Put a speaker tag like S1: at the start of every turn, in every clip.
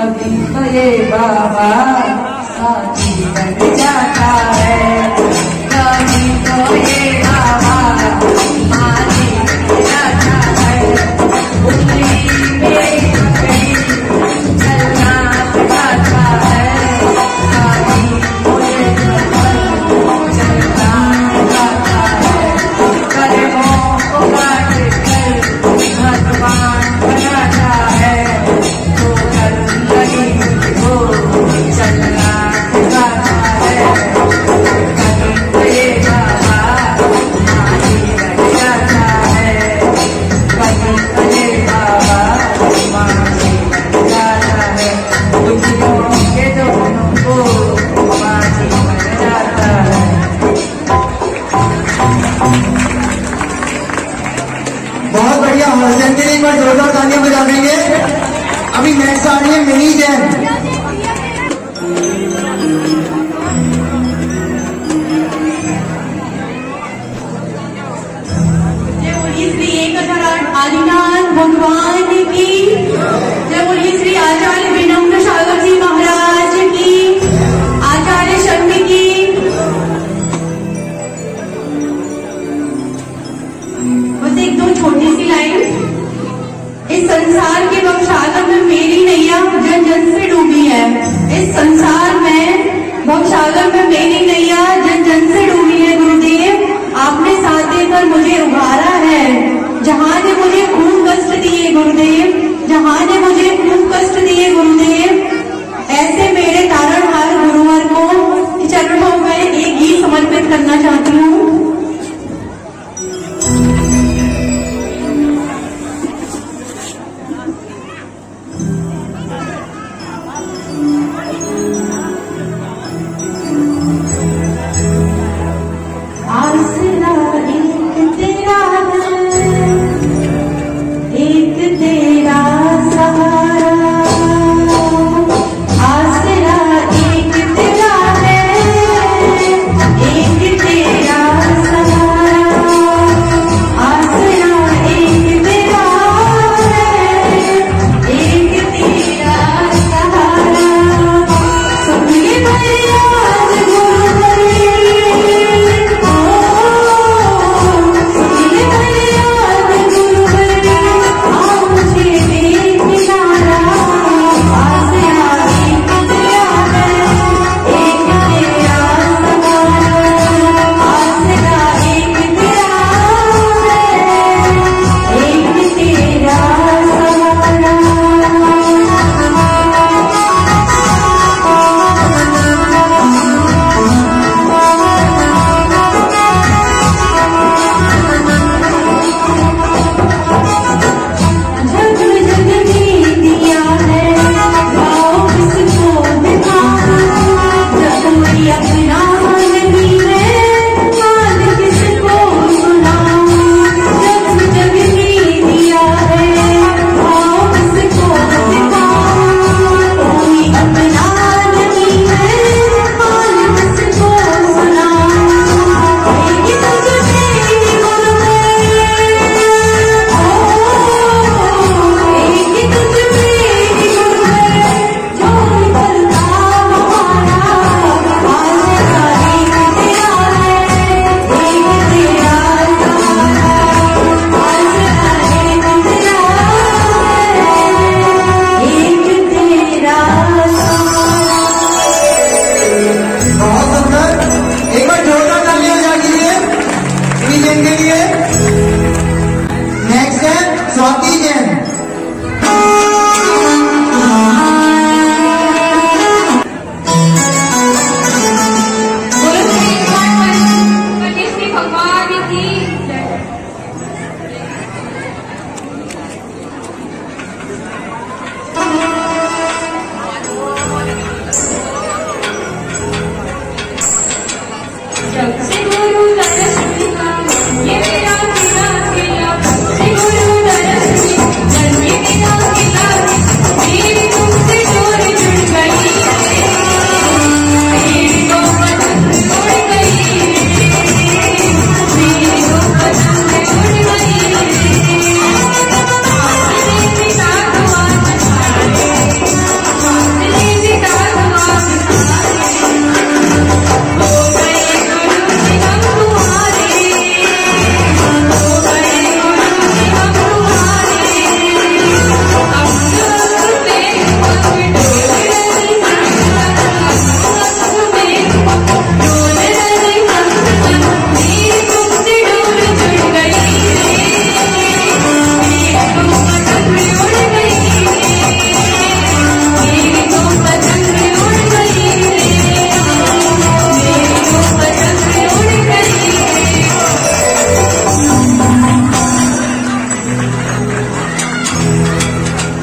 S1: कभी भले बाबा साथी बन जाता।
S2: Happy Mediterranean Meridian. इस संसार के गौशाला में मेरी नैया जन जन से डूबी है। इस संसार में गौशाला में मेरी नैया जन जन से डूबी है, गुरुदेव। आपने साथ देकर मुझे उभारा है। जहाँ ने मुझे खून वस्त्र दिए, गुरुदेव। जहाँ ने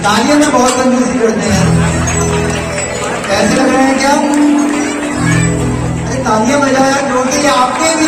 S3: तालियों में बहुत कंजूसी करते हैं। कैसे लग रहे हैं क्या? अरे तालियाँ बजाया, क्योंकि आपके भी